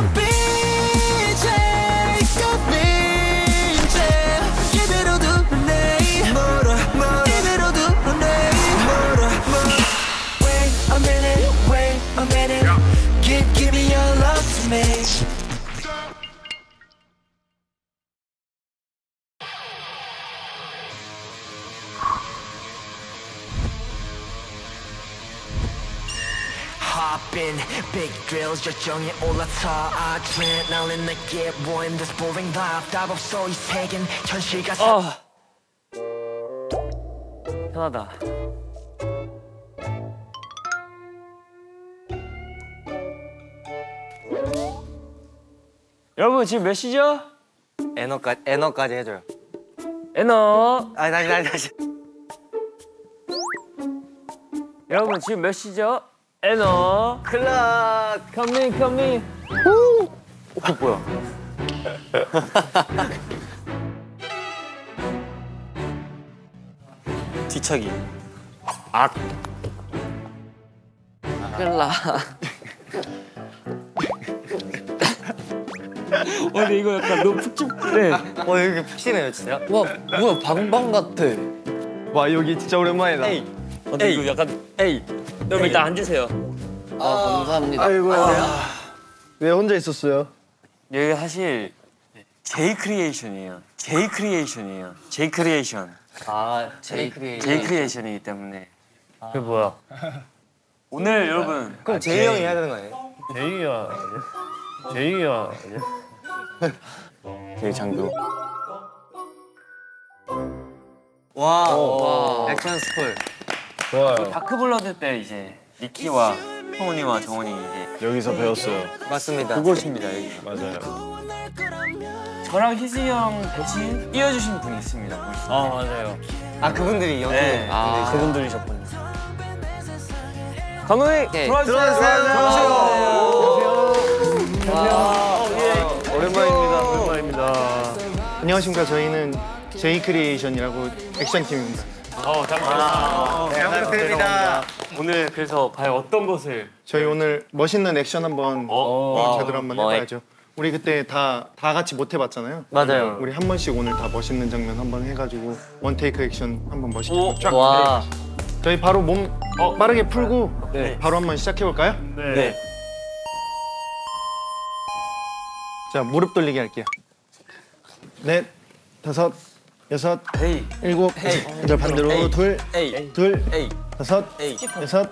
I've been drills 열정이 올라타 adrenaline 내게 boy this boring life 답 없어 이 세계는 현실과 사아 편하다. 여러분 지금 몇 시죠? 에너까지 에너까지 해줘요. 에너. 아 다시 다시 다시. 여러분 지금 몇 시죠? 에너. 클락. 컴민 컴민. 오. 어 뭐야? 뒤차기. 클라. 어 근데 이거 약간 너무 푹신해. 어 여기 푹신해요 진짜. 와 뭐야 방방 같아. 와 여기 진짜 오랜만이다. 에이 어, 근데 이거 약간 에이. 여러분 일단 앉으세요. 아 감사합니다. 아이고. 왜 혼자 있었어요? 여기 사실 제이 크리에이션이에요. 제이 크리에이션이에요. 제이 크리에이션. 아 제이 크리에이션. 제이 크리에이션이기 때문에. 그게 뭐야? 오늘 여러분 그럼 제이 형이 해야 되는 거 아니에요? 제이야. 제이야. 제이 장교. 와. 와. 액션 스쿨. 좋아요. Dark Blood 때 이제 니키와 성훈이와 정원이 이제 여기서 배웠어요. 맞습니다. 그곳입니다 여기. 맞아요. 저랑 희승이 형 대신 뛰어주신 분이 있습니다. 아 맞아요. 아 그분들이 연기. 네. 아. 그분들이셨군요. 감독님 오케이. 들어와주세요. 오랜만입니다. 오랜만입니다. 안녕하십니까. 저희는 제이 크리에이션이라고 액션 팀입니다. 어, 잘 네, 부탁드립니다. 오늘 그래서 과연 어떤 것을 저희 오늘 멋있는 액션 한번 어? 제대로 한번 뭐, 해봐야죠. 우리 그때 다 다 같이 못 해봤잖아요. 맞아요. 우리 한 번씩 오늘 다 멋있는 장면 한번 해가지고 one take 액션 한번 멋있게 오, 쫙. 와. 저희 바로 몸 어. 빠르게 풀고 네. 바로 한번 시작해 볼까요? 네. 자 무릎 돌리기 할게요. 넷, 다섯, 여섯, 헤이. 일곱, 여덟 반대로 에이. 둘, 에이. 둘, 에이. 다섯, 에이. 여섯,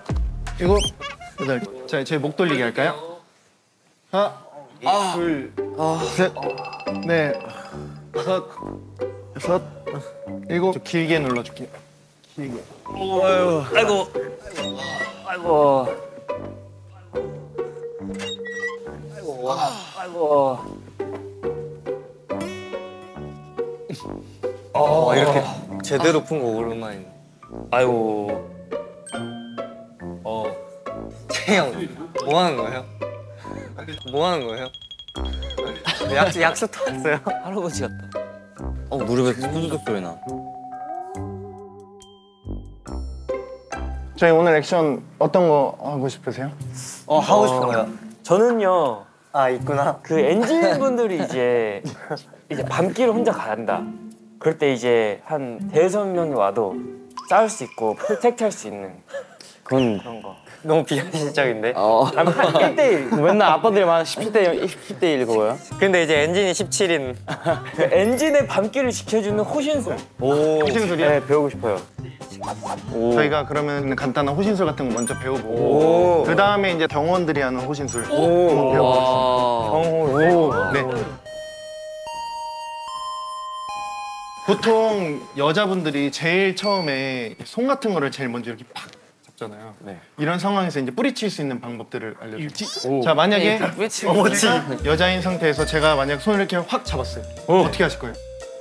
일곱, 여덟. 자, 저희 목 돌리기 할까요? 하나, 둘, 셋, 넷, 다섯, 여섯, 일곱. 좀 길게 눌러줄게요. 길게. 아이고. 아이고. 아이고. 아이고. 와 이렇게 제대로 푼 거 오랜만이네. 아이고. 어. 채영 뭐 하는 거예요? 뭐 하는 거예요? 약 약수 터졌어요? 할아버지 같다. 어 무릎에 후두둑 소리 나. 저희 오늘 액션 어떤 거 하고 싶으세요? 어 하고 싶은 거요? 저는요. 아 있구나. 그 엔진 분들이 이제 이제 밤길 혼자 간다. 그럴 때 이제 한 대여섯 명이 와도 싸울 수 있고 protect 할 수 있는 그건 그런 거. 너무 비현실적인데. 어. 한 1대1. 맨날 17대 10대 1 그거야? 근데 이제 엔진이 17인. 그 엔진의 밤길을 지켜주는 호신술. 오. 호신술이요? 네, 배우고 싶어요. 저희가 그러면 간단한 호신술 같은 거 먼저 배워보고 오. 그 다음에 이제 경호원들이 하는 호신술 한번 오. 배워보겠습니다. 와. 네. 보통 여자분들이 제일 처음에 손 같은 거를 제일 먼저 이렇게 팍 잡잖아요. 이런 상황에서 이제 뿌리칠 수 있는 방법들을 알려드릴게요. 자 만약에 어머치 여자인 상태에서 제가 만약 손을 이렇게 확 잡았어요. 어떻게 하실 거예요?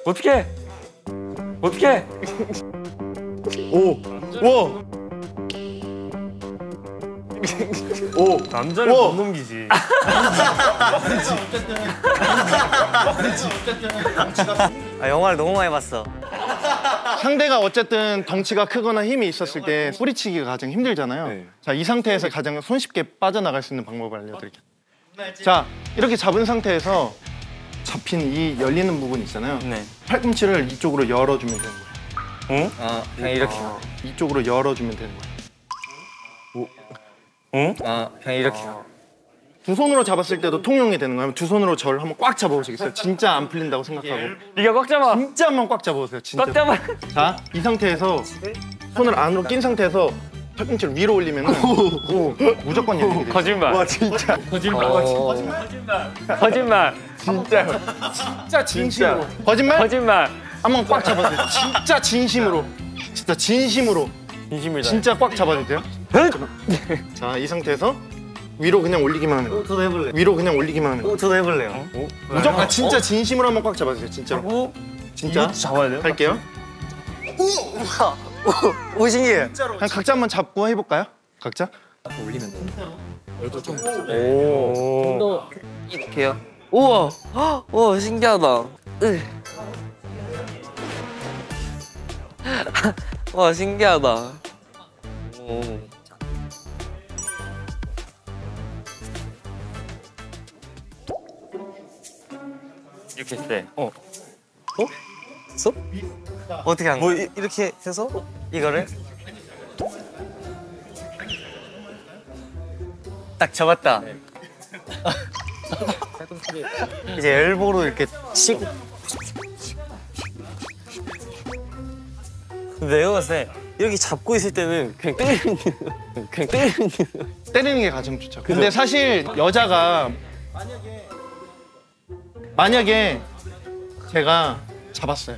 어떻게? 어떻게? 오, 와, 오, 남자를 오. 못 넘기지. 아 영화를 너무 많이 봤어. 상대가 어쨌든 덩치가 크거나 힘이 있었을 때 뿌리치기가 가장 힘들잖아요. 자, 이 상태에서 가장 손쉽게 빠져나갈 수 있는 방법을 알려드릴게요. 자 이렇게 잡은 상태에서 잡힌 이 열리는 부분 있잖아요. 네. 팔꿈치를 이쪽으로 열어주면 되는 거예요. 아 그냥 이렇게. 이쪽으로 열어주면 되는 거예요. 아 그냥 이렇게. 두 손으로 잡았을 때도 통용이 되는 거예요. 두 손으로 저를 한번 꽉 잡아보시겠어요? 진짜 안 풀린다고 생각하고 네가 꽉 잡아. 진짜 한번 꽉 잡아보세요. 진짜. 꽉 잡아. 자, 이 상태에서 손을 안으로 낀 상태에서 팔꿈치를 위로 올리면은 오, 무조건 열리게 돼요. 거짓말. 와 진짜. 거짓말. 거짓말. 진짜요. 진짜 진심으로. 거짓말? 거짓말. 한번 꽉 잡아주세요. 진짜 진심으로. 진짜 진심으로. 진심이다. 진짜 꽉 잡아주세요. 자, 이 상태에서 위로 그냥 올리기만 하면 돼요. 저도 해볼래. 위로 그냥 올리기만 하면 돼요. 저도 해볼래요. 무조건 아, 진짜 진심으로 한번 꽉 잡아주세요. 진짜로. 진짜. 잡아야 돼요? 할게요. 오 신기해. 그냥 각자 한번 잡고 해볼까요? 각자? 이렇게요. 우와, 헉, 우와 신기하다. 으. 와 신기하다. 오. 이렇게 돼. 어. 어떻게 하는 뭐 거야? 이- 이렇게 해서? 이거를? 딱 잡았다. 이제 엘보로 이렇게 치고. 내가 봤을 때 이렇게 잡고 있을 때는 그냥 때리는 그냥 때리는 때리는 게 가장 좋죠. 근데 사실 여자가 만약에 제가 잡았어요.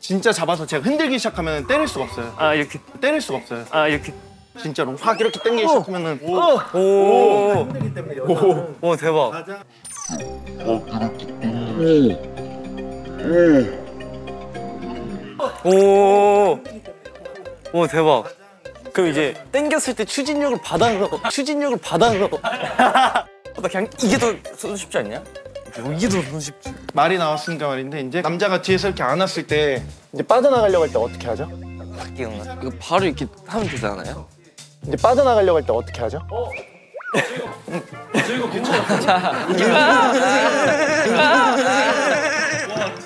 진짜 잡아서 제가 흔들기 시작하면 때릴 수가 없어요. 아 이렇게. 때릴 수가 없어요. 아 이렇게. 진짜로 확 이렇게 당기기 시작하면은 오. 오 대박. 오. 오 대박. 그럼 이제 당겼을 때 추진력을 받아서 추진력을 받아서 나 그냥 이게 더 손쉽지 않냐? 이게 더 손쉽지. 말이 나왔으니까 말인데 이제 남자가 뒤에서 이렇게 안았을 때 이제 빠져나가려고 할 때 어떻게 하죠? 기억나. 이거 바로 이렇게 하면 되잖아요. 이제 빠져나가려고 할 때 어떻게 하죠?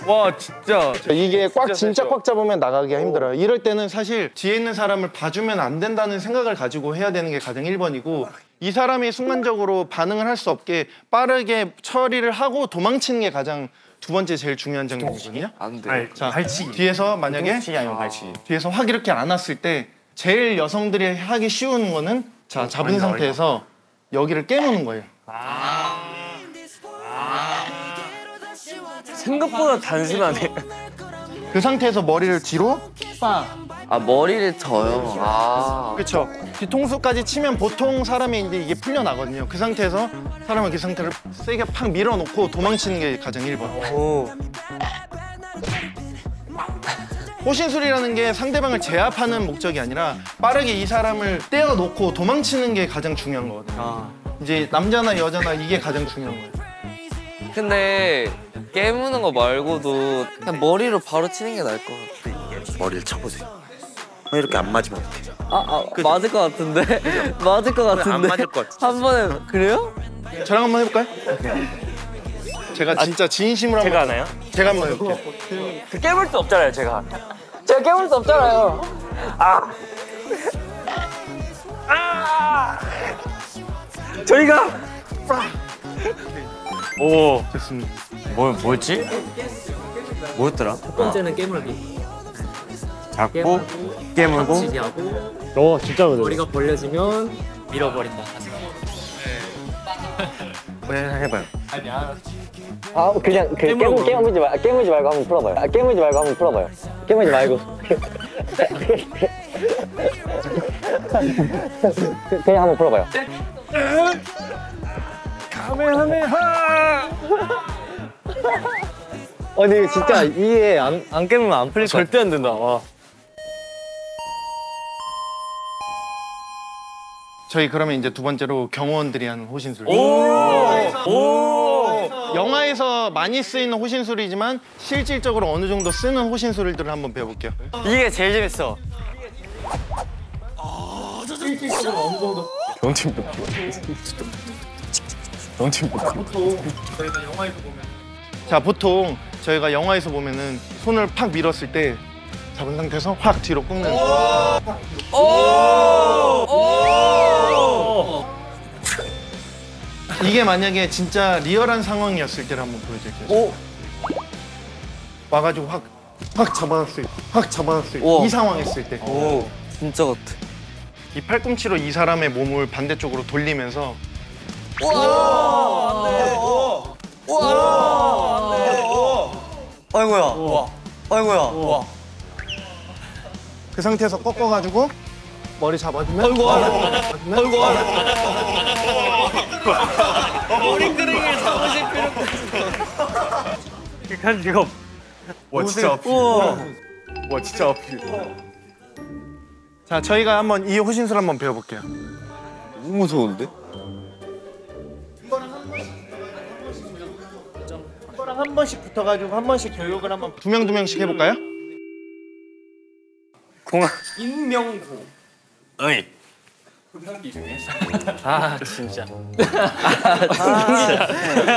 와 진짜. 이게 꽉 진짜 꽉 잡으면 나가기가 힘들어요. 이럴 때는 사실 뒤에 있는 사람을 봐주면 안 된다는 생각을 가지고 해야 되는 게 가장 1번이고 이 사람이 순간적으로 반응을 할 수 없게 빠르게 처리를 하고 도망치는 게 가장 두 번째 제일 중요한 장면이거든요. 안 돼. 자, 뒤에서 만약에 아니면 발치. 뒤에서 확 이렇게 안았을 때 제일 여성들이 하기 쉬운 거는 자 잡은 상태에서 여기를 깨무는 거예요. 생각보다 단순하네. 그 상태에서 머리를 뒤로 아 머리를 져요. 아. 그렇죠. 뒤통수까지 치면 보통 사람이 이제 이게 풀려 나거든요. 그 상태에서 사람은 그 상태를 세게 팍 밀어놓고 도망치는 게 가장 1번. 오. 호신술이라는 게 상대방을 제압하는 목적이 아니라 빠르게 이 사람을 떼어놓고 도망치는 게 가장 중요한 거거든요. 이제 남자나 여자나 이게 가장 중요한 거예요. 근데 깨무는 거 말고도 그냥 머리로 바로 치는 게 나을 것 같아. 머리를 쳐보세요. 이렇게 안 맞으면 어떡해? 아, 아 맞을 것 같은데? 맞을 것 같은데? 안 맞을 것 같아. 한 번에 그래요? 저랑 한번 해볼까요? 제가 진짜 진심으로 제가 하나요? 제가 한번 해볼게요. 그 깨물 수 없잖아요, 제가. 제가 깨물 수 없잖아요. 아. 아. 저희가 오. 됐습니다. 뭐 뭐였지? 뭐였더라? 첫 번째는 깨물기. 잡고 깨물고. 치기 하고 어, 진짜 그래. 머리가 벌려지면 밀어버린다. 해봐요. 아 그냥 그 깨물 깨물지 말 깨물지 말고 한번 풀어봐요. 아 깨물지 말고 한번 풀어봐요. 깨물지 말고. 그- 그냥 한번 풀어봐요. 어, 근데 이거 진짜 이게 안, 안 깨무면 안 풀릴 것 같아. 절대 안 된다. 와. 저희 그러면 이제 두 번째로 경호원들이 하는 호신술. 오. 영화에서 많이 쓰이는 호신술이지만 실질적으로 어느 정도 쓰는 호신술들을 한번 배워볼게요. 이게 제일 재밌어. 자 보통 저희가 영화에서 보면은 손을 팍 밀었을 때 잡은 상태에서 확 뒤로 꺾는 이게 만약에 진짜 리얼한 상황이었을 때를 한번 보여드릴게요. 와가지고 확, 확 잡아놨을 때, 확 잡아놨을 때. 이 상황했을 때. 이오 진짜 같아. 팔꿈치로 이 사람의 몸을 반대쪽으로 돌리면서 아이고야. 와. 아이고야. 와. 그 상태에서 꺾어가지고 머리 잡아주면? 아이고 아이고. 한 지금. 와 진짜 아프 와 진짜 아프 자 저희가 한번 이 호신술 한번 배워볼게요. 너무 무서운데? 번씩 붙어가지고 한 번씩 교육을 한번 두 명 두 명씩 해볼까요? 어이 아 진짜.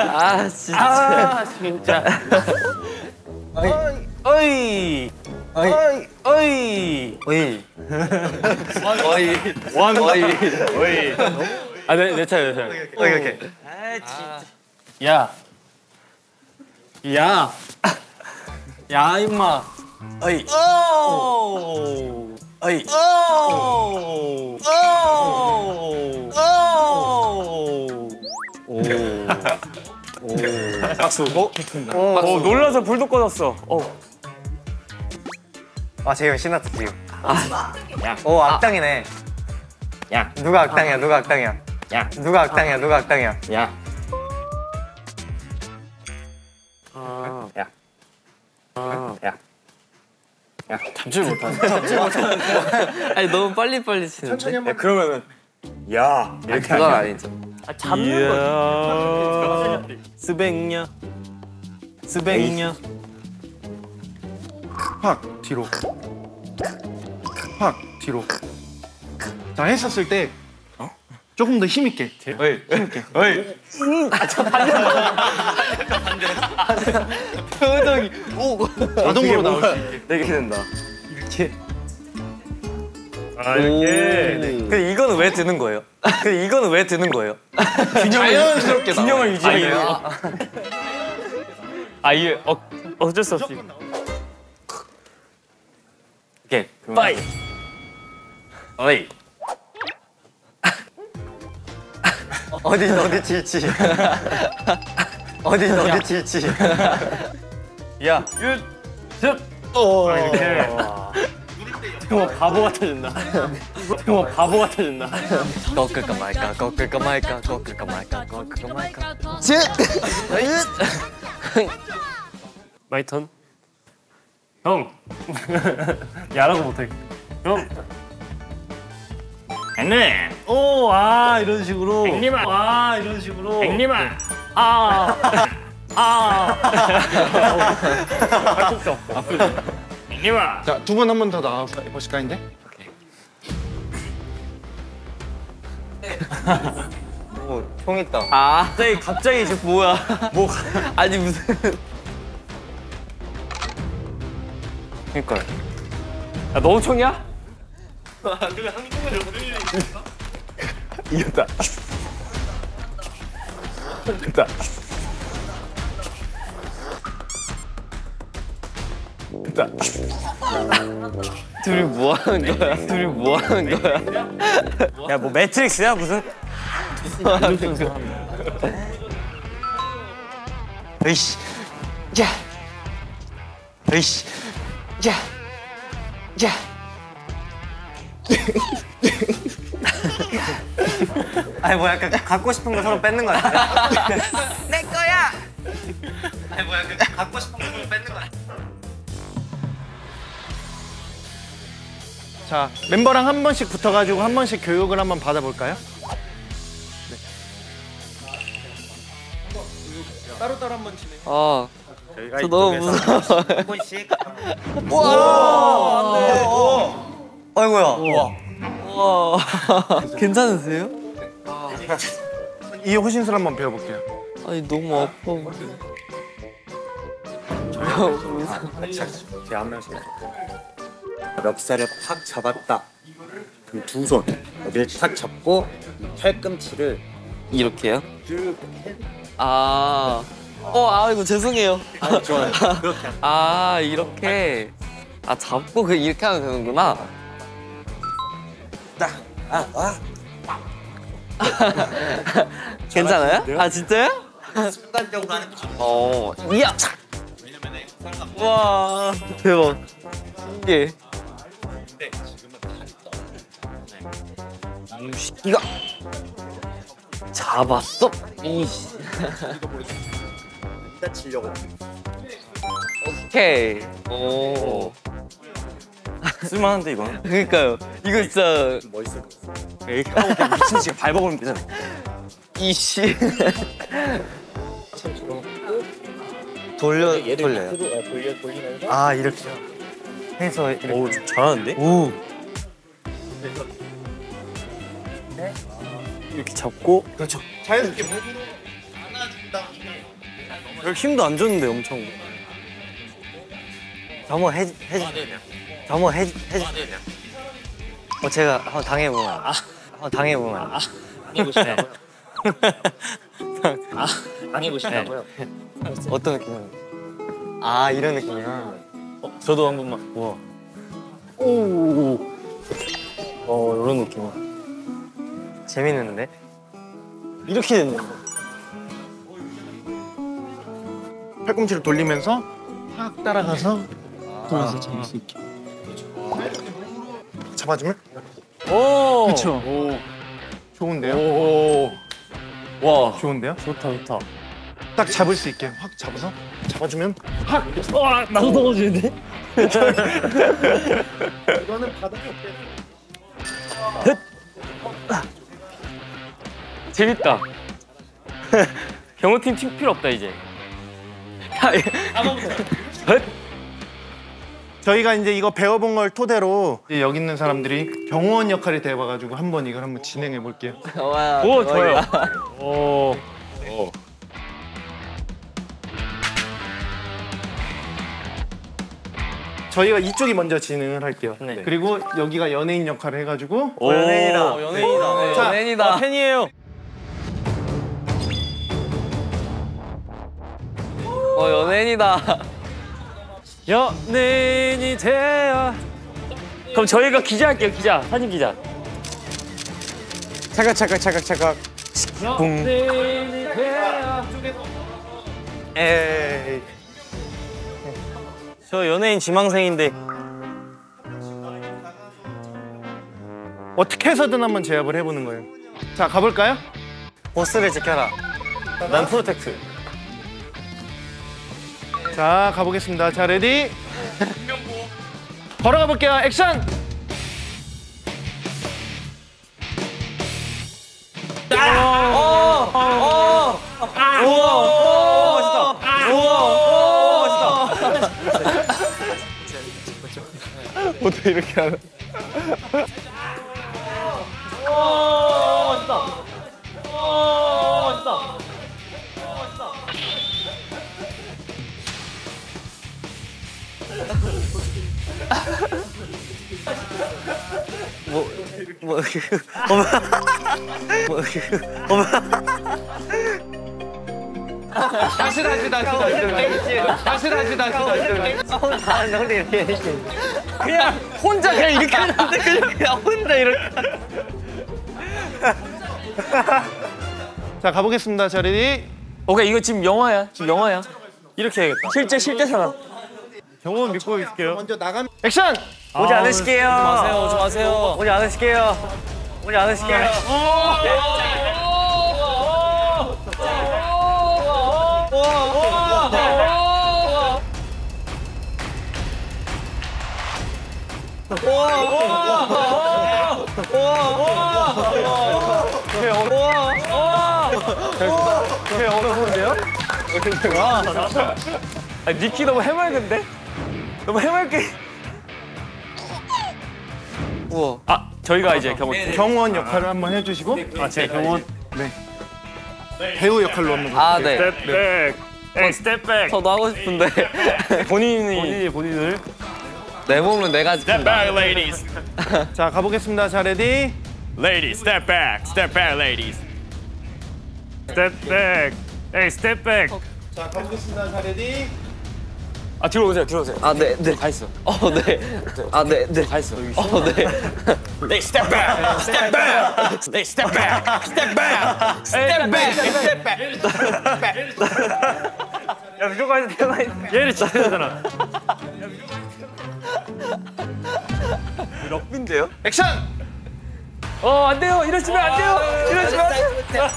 아 진짜 진짜 어이 어이 어이 어이 어이. 원 어이 어이 아내 내 차례 내 차례 오케이 오케이. 야 야. 야 임마 어이 오. 어이 오. 오. 박수. 어? 어, 놀라서 불도 꺼졌어. 어. 아 재영 신났다 지금. 아. 오 악당이네. 야. 누가 악당이야? 누가 악당이야? 야. 누가 악당이야? 누가 악당이야? 야. 야. 야. 야. 잠질 못하네 아니 너무 빨리빨리 치는데 천천히 한번 그러면은 야 이렇게 그건? 아니죠 아, 잡는 거지. 스백냐 스백냐 확 뒤로 확 뒤로 자 했었을 때 조금 더 힘있게. 어이 어이 표정이. 오. 자동으로 나올 수 있게. 되게 된다. 아 이렇게? 근데 이거는 왜 드는 거예요? 근데 이거는 왜 드는 거예요? 균형을 유지하기 위해. 아 이게 어, 어쩔 수 없이. 오케이. 빠이. 어이 어디 어디 질지. 어디 어디 질지. 야 윷! 어 이렇게 정말 바보 같아진다 정말 바보 같아진다 꺾을까 말까 꺾을까 말까 꺾을까 말까 꺾을까 말까. 마이 턴 형! 야라고 못해 형! 앵네! 오! 아 이런 식으로 앵님아! 아 이런 식으로 앵님아! 아! 아! 팔뚝 아프지? 앵님아! 자, 두분한번 더 나와서 해보실까요, 이제? 오, 총 있다. 아 갑자기 갑자기 이제 뭐야 뭐 아니 무슨 그러니까. 야, 너 총이야? 이겼다. 됐다. 됐다. 둘이 뭐 하는 거야? 둘이 뭐 하는 거야? 야, 뭐 매트릭스야 무슨? 으이씨. 야. 으이씨. 야. 야. 아니 뭐 약간 갖고 싶은 거 서로 뺏는 거 같아. 내 거야. 아니 뭐 약간 갖고 싶은 거 서로 뺏는 거 같아. 자, 멤버랑 한 번씩 붙어가지고 한 번씩 교육을 한번 받아볼까요? 아, 저 너무 무서워. 한 번씩. 와. 아이고야. 와. 와, 괜찮으세요? 이 호신술 한번 배워볼게요. 아니 너무 아파. 제한 명씩. 멱살을 팍 잡았다. 그럼 두 손 여기를 탁 잡고 이 팔꿈치를 이렇게요? 아. 어, 아이고 죄송해요. 좋아요. 그렇게 아, 이렇게. 아, 잡고 그 이렇게 하면 되는구나. 딱. 아, 아. 괜찮아요? 아, 진짜요? 순간적으로 하는 게 좋아. 어. 이야. 와, 대박. 이게. 이거 잡았어. 이씨. 다치려고. 오케이. 오. 쓸만한데 이거는. 그러니까요. 이거 진짜 멋있어. 이렇게 하고 그냥 미친 듯이 밟아버리면 되잖아. 이씨. 돌려 돌려요. 아 이렇게요. 해서 이렇게. 오 잘하는데? 오. 이렇게 잡고 그렇죠. 자연스럽게 목으로 별 힘도 안 줬는데 엄청. 저 한번 해 해. 저 한번 해 해. 어 제가 한번 당해보면. 한번 당해보면. 당해고 싶다고요? 아, 당해고 싶다고요? 어떤 느낌이야? 아 이런 느낌이야. 어, 저도 한 번만. 우와. 오. 어 이런 느낌이야. 재밌는데? 이렇게 됐네. 팔꿈치를 돌리면서 확 따라가서 돌아서 잡을 수 있게. 잡아주면 오. 그렇죠. 좋은데요? 오. 와. 좋은데요? 좋다 좋다. 딱 잡을 수 있게 확 잡아서 잡아주면 와 나도 떨어지는데? 이거는 바닥에 없게. 재밌다. 경호팀 팀 필요 없다 이제. 저희가 이제 이거 배워본 걸 토대로 이제 여기 있는 사람들이 경호원 역할이 돼봐가지고 한번 이걸 한번 진행해 볼게요. 와, 오 좋아요. 오. 저희가 이쪽이 먼저 진행을 할게요. 네. 그리고 여기가 연예인 역할을 해가지고 오, 연예인이다. 연예인이다. 자, 연예인이다. 팬이에요. 어, 연예인이다. 연예인이 돼야. 그럼 저희가 기자 할게요 기자 사진 기자. 차각 차각 차각 차각. 연예인이 돼야. 에이. 저 연예인 지망생인데. 어떻게 해서든 한번 제압을 해보는 거예요. 자 가볼까요? 보스를 지켜라. 난 프로텍트. 자 가보겠습니다. 자 레디. 걸어가 볼게요. 액션. 어떻게 이렇게 하나? 뭐 어머. 뭐 어머. 다시 다시 다시 다시 다시 다시 다시 다시 아, 근데 이렇게 그냥 혼자 그냥 이렇게 하는데 그냥 그냥 혼자 이렇게. 자 가보겠습니다. 자 ready. 오케이 이거 지금 영화야. 지금 영화야. 이렇게 해야겠다. 실제 실제 상황. 경호원 믿고 있을게요. 먼저 나가면 액션. 오지 않으실게요. 마세요, 오지 마세요. 오지 않으실게요. 오지 않으실게요. 되게 어려 보는데요? 아, 니키 너무 해맑은데? 너무 해맑게. 우와. 아, 저희가 이제 경호. 경호원 역할을 한번 해주시고. 아, 제 경호. 네. 배우 역할로 한번 아 네. step back. 에이 step back. 저도 하고 싶은데 본인이 본인이 본인을. 내 몸은 내가 지킨다. step back ladies. 자 가보겠습니다. 자 ready. Ladies, step back, step back, ladies. Step back. 에이 스텝백. 자 가보겠습니다. 자 레디. 아 뒤로 오세요 뒤로 오세요 아 네, 네. 다 있어 어, 네. 아, 네, 네. 다 있어 어, 네. They step back, step back. They step back, step back, step back, step back. 야 무조건 해서 대박 얘를 진짜 되잖아. 럭비인데요? 액션. 어 안 돼요 이러시면 안 돼요 이러시면 안 돼요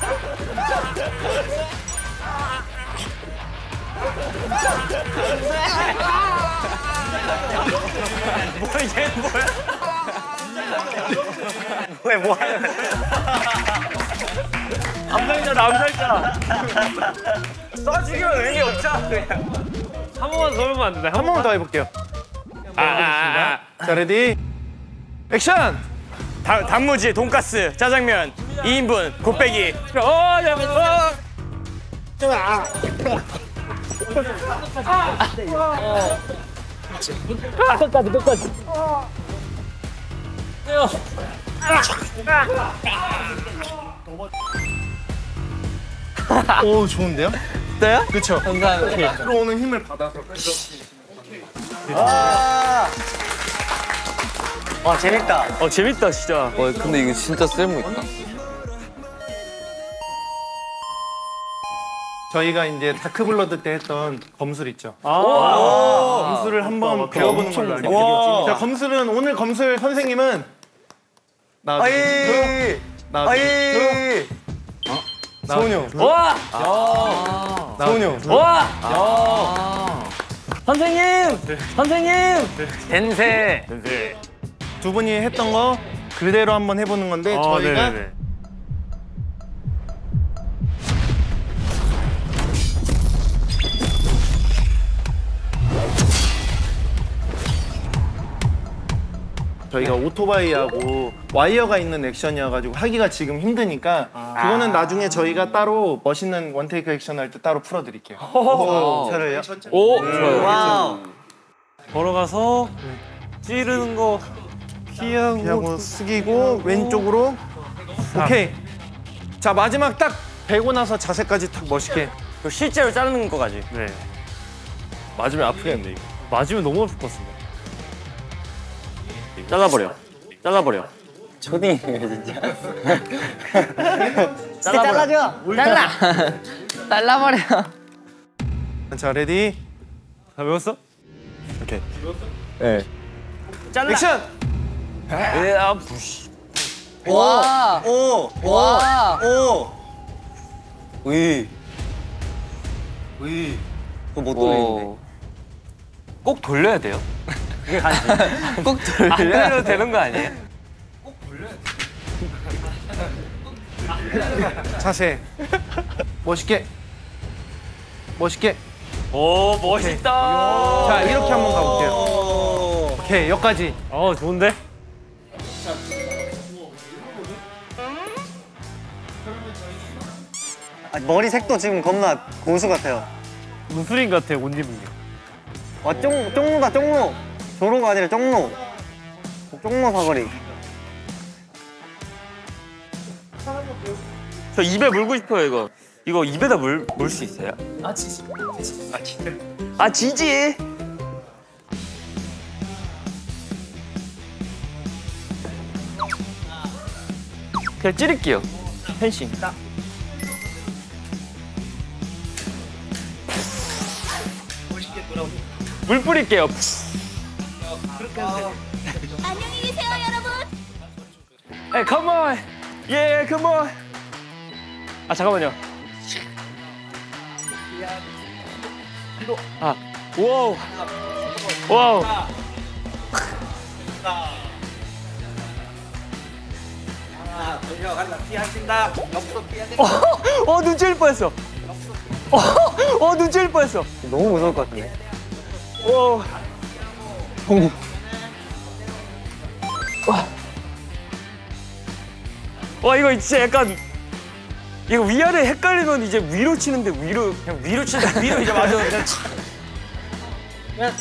암살자다 암살자 쏴 죽이면 의미 없잖아 그냥 한 번만 더 해보면 안 되나? 한 번만 더 해볼게요. 아, 아, 아. 자 ready. 액션. 다, 단무지 돈가스 짜장면 2인분 곱빼기 어, 야, 어. 오 좋은데요? 진짜요? 그렇죠. 감사합니다. 들어오는 힘을 받아서. 와 재밌다. 어 재밌다 진짜 어, 근데 이거 진짜 쓸모 있다. 저희가 이제 다크블러드 때 했던 검술 있죠. 아. 검술을 한번 배워보는 걸로 알겠습니다. 자 검술은 오늘 검술 선생님은 나와주세요. 나와주세요. 소은영. 와! 소은영. 와! 선생님! 선생님! 덴세. 네. 두 분이 했던 거 그대로 한번 해보는 건데 아, 저희가 저희가 오토바이하고 와이어가 있는 액션이어가지고 하기가 지금 힘드니까 그거는 나중에 저희가 따로 멋있는 원테이크 액션 할 때 따로 풀어드릴게요. 차라리요? 오! 좋아요. 와우. 걸어가서 찌르는 거 피하고 하고 숙이고 왼쪽으로 오케이. 자 마지막 딱 베고 나서 자세까지 탁 멋있게. 그 실제로 자르는 거까지 네. 맞으면 아프겠는데 이거. 맞으면 너무 아플 것 같습니다. 잘라버려 잘라버려 초딩 진짜. 잘라줘. 잘라. 잘라버려. 자 ready 다 배웠어? 잘라 액션. 으아 부시 와. 오. 와. 오. 의. 의. 그거 못 돌리는데. 꼭 돌려야 돼요? 꼭 안 돌려. 돌려도 되는 거 아니에요? 자세. 멋있게. 멋있게. 오 멋있다 자 이렇게 한번 가볼게요. 오. 오케이 여기까지. 어 좋은데? 아, 머리 색도 지금 겁나 고수 같아요. 무술인 같아 옷 입은 게. 와, 쫑, 쫑로다, 쫑로. 조로가 아니라 쫑로. 쫑로 사거리. 저 입에 물고 싶어요 이거. 이거 입에다 물 물 수 있어요? 아 지지. 아 지지 아 지지! 그냥 찌를게요. 펜싱. 물 뿌릴게요 Hey, come on. Yeah, come on. 아 잠깐만요. 아, 와우. 와우. 어, 어, 눈 찔릴 뻔했어. 어, 어, 눈 찔릴 뻔했어. 너무 무서울 것 같은데. 오. 와. 와 이거 진짜 약간 이거 위아래 헷갈리면 이제 위로 치는데 위로 그냥 위로 치다 위로 이제 맞아. 그냥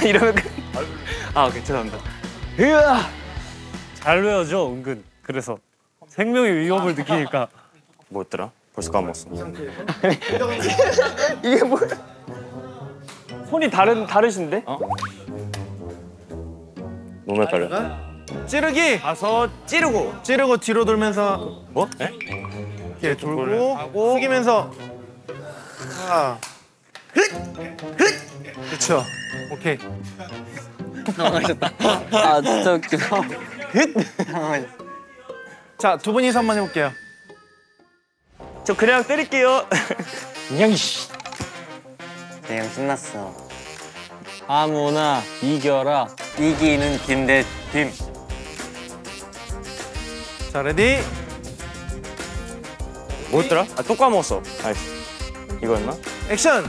이러면 그- 아 오케이 죄송합니다. 으아 잘 외워져 은근 그래서 생명의 위협을 느끼니까 뭐였더라? 벌써 까먹었어. 이게 뭐? 손이 다른 다르신데? 너무 헷갈려. 찌르기 가서 찌르고. 찌르고 뒤로 돌면서 뭐? 에? 이렇게 돌고 숙이면서 아. 그렇죠. 오케이. 아 진짜 웃겨. 자, 두 분이서 한번 해볼게요. 저 그냥 때릴게요. 그냥 씨 대형 신났어. 아무나 이겨라. 이기는 게 내 팀. 자, ready. 뭐였더라? 아, 또 까먹었어. 아이씨. 이거였나? 액션.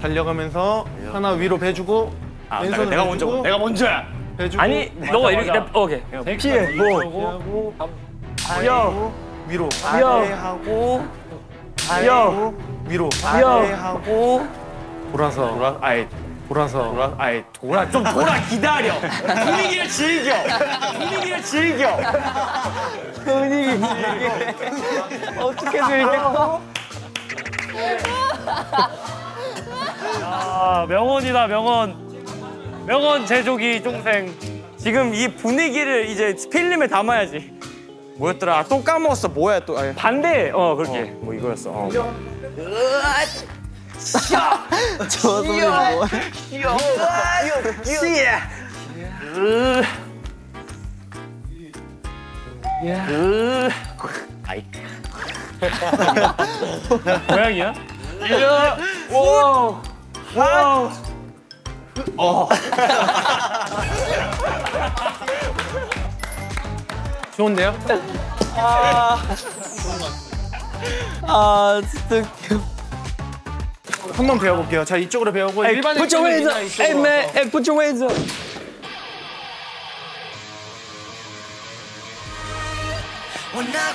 달려가면서 하나 위로 배주고 아, 왼손을 내가 배주고, 먼저. 내가 먼저야. 배주고 아니 너가 이렇게 내- 오케이 피해 뭐 아래하고 위로 야. 아래하고 아래하고 위로 아래하고 돌아서 돌아 아이 돌아서 돌아 아이 돌아 좀 돌아 기다려. 분위기를 즐겨. 분위기를 즐겨. 어떻게 들려? 아 명언이다 명언 명언 제조기 쫑생 지금 이 분위기를 이제 필름에 담아야지. 뭐였더라? 아, 또 까먹었어. 뭐야 또? 아이. 반대 어 그렇게 뭐 이거였어. 어. 저 소리 뭐야? 고양이야? 와 와. 좋은데요? 아 진짜 웃겨. 한번 배워볼게요. 자 이쪽으로 배우고 일반 put your hands up. Hey man, hey, put your hands up. 원하